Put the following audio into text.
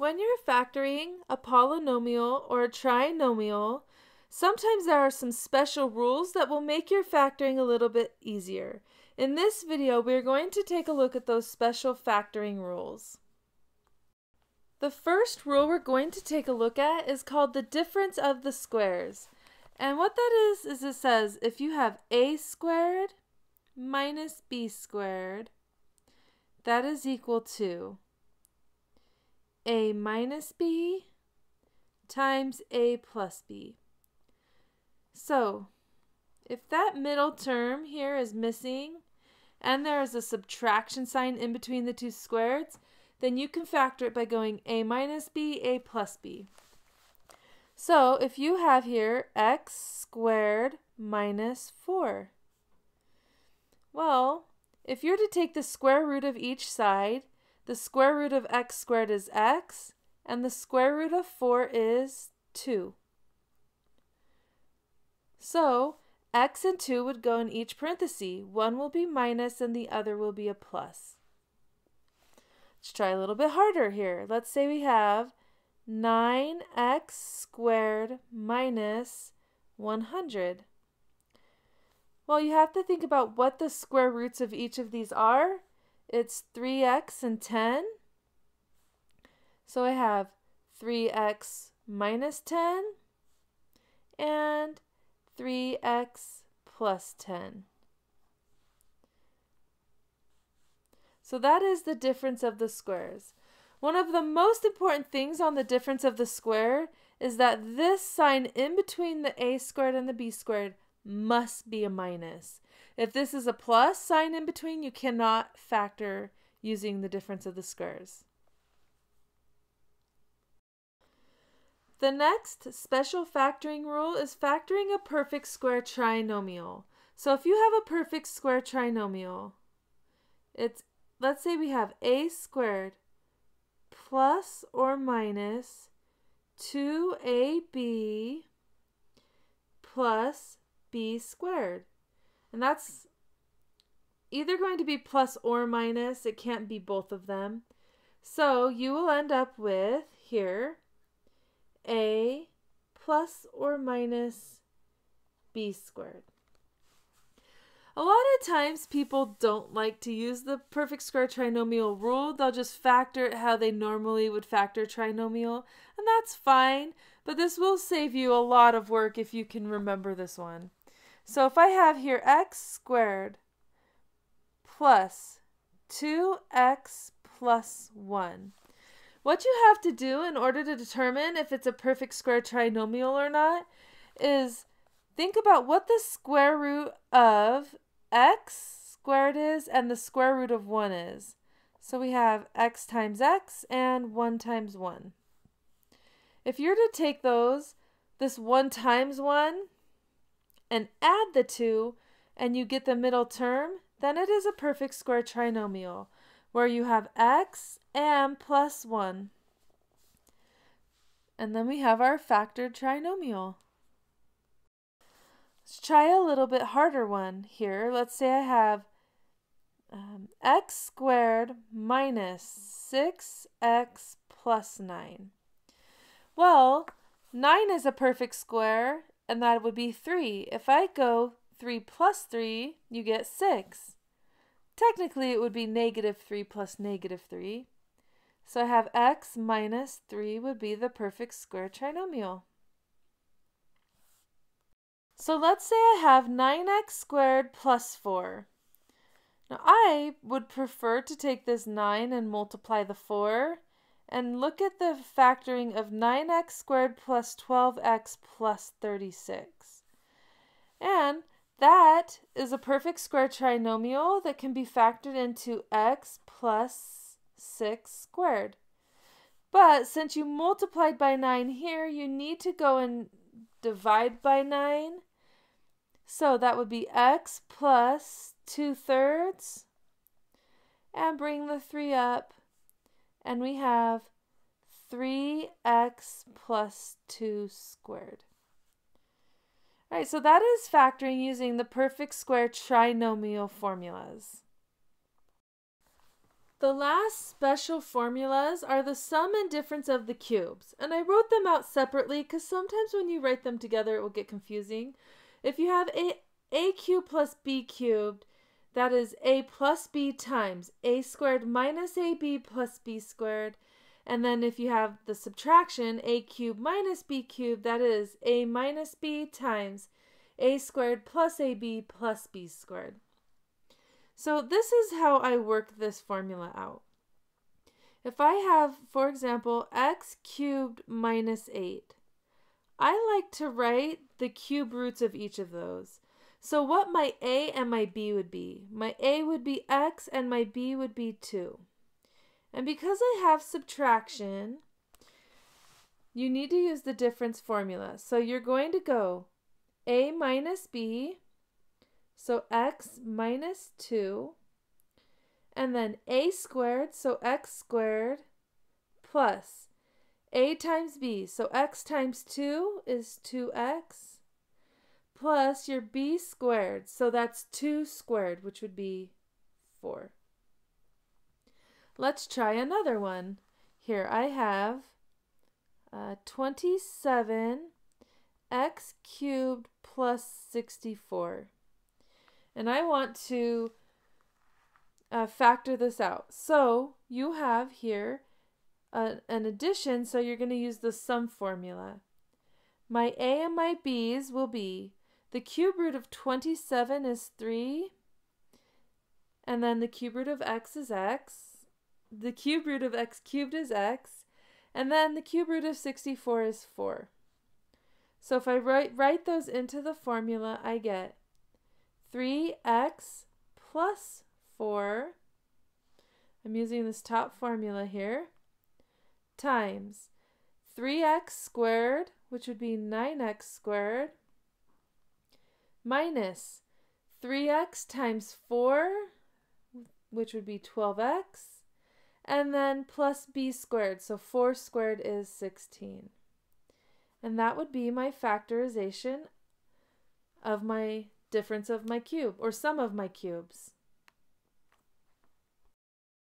When you're factoring a polynomial or a trinomial, sometimes there are some special rules that will make your factoring a little bit easier. In this video, we're going to take a look at those special factoring rules. The first rule we're going to take a look at is called the difference of the squares. And what that is, is it says if you have a squared minus b squared, that is equal to a minus b times a plus b. So, if that middle term here is missing and there is a subtraction sign in between the two squares, then you can factor it by going a minus b, a plus b. So if you have here x squared minus 4, well, if you're to take the square root of each side, the square root of x squared is x, and the square root of 4 is 2. So, x and 2 would go in each parenthesis. One will be minus and the other will be a plus. Let's try a little bit harder here. Let's say we have 9x squared minus 100. Well, you have to think about what the square roots of each of these are. It's 3x and 10. So I have 3x minus 10 and 3x plus 10. So that is the difference of the squares. One of the most important things on the difference of the square is that this sign in between the a squared and the b squared must be a minus. If this is a plus sign in between, you cannot factor using the difference of the squares. The next special factoring rule is factoring a perfect square trinomial. So if you have a perfect square trinomial, it's let's say we have a squared plus or minus 2ab plus b squared. And that's either going to be plus or minus. It can't be both of them. So you will end up with here a plus or minus b squared. A lot of times people don't like to use the perfect square trinomial rule. They'll just factor it how they normally would factor trinomial, and that's fine, but this will save you a lot of work if you can remember this one. So if I have here x squared plus 2x plus 1, what you have to do in order to determine if it's a perfect square trinomial or not is think about what the square root of x squared is and the square root of 1 is. So we have x times x and 1 times 1. If you're to take those, this 1 times 1, and add the 2, and you get the middle term, then it is a perfect square trinomial, where you have x and plus 1. And then we have our factored trinomial. Let's try a little bit harder one here. Let's say I have um, x squared minus 6x plus 9. Well, 9 is a perfect square, and that would be 3. If I go 3 plus 3, you get 6. Technically, it would be negative 3 plus negative 3. So I have x minus 3 would be the perfect square trinomial. So let's say I have 9x squared plus 4. Now I would prefer to take this 9 and multiply the 4 and look at the factoring of 9x squared plus 12x plus 36. And that is a perfect square trinomial that can be factored into x plus 6 squared. But since you multiplied by 9 here, you need to go and divide by 9 so that would be x plus 2 thirds. And bring the 3 up. And we have 3x plus 2 squared. All right, so that is factoring using the perfect square trinomial formulas. The last special formulas are the sum and difference of the cubes. And I wrote them out separately because sometimes when you write them together it will get confusing. If you have a, a cubed plus b cubed, that is a plus b times a squared minus ab plus b squared. And then if you have the subtraction a cubed minus b cubed, that is a minus b times a squared plus ab plus b squared. So this is how I work this formula out. If I have, for example, x cubed minus 8, I like to write the cube roots of each of those. So what my a and my b would be, my a would be x and my b would be 2. And because I have subtraction, you need to use the difference formula. So you're going to go a minus b so x minus 2, and then a squared, so x squared, plus a times b, so x times 2 is 2x, plus your b squared, so that's 2 squared, which would be 4. Let's try another one. Here I have uh, 27 x cubed plus 64. And I want to uh, factor this out. So you have here uh, an addition, so you're going to use the sum formula. My a and my b's will be the cube root of 27 is 3, and then the cube root of x is x, the cube root of x cubed is x, and then the cube root of 64 is 4. So if I write, write those into the formula, I get 3x plus 4, I'm using this top formula here, times 3x squared, which would be 9x squared, minus 3x times 4, which would be 12x, and then plus b squared, so 4 squared is 16. And that would be my factorization of my difference of my cube or sum of my cubes.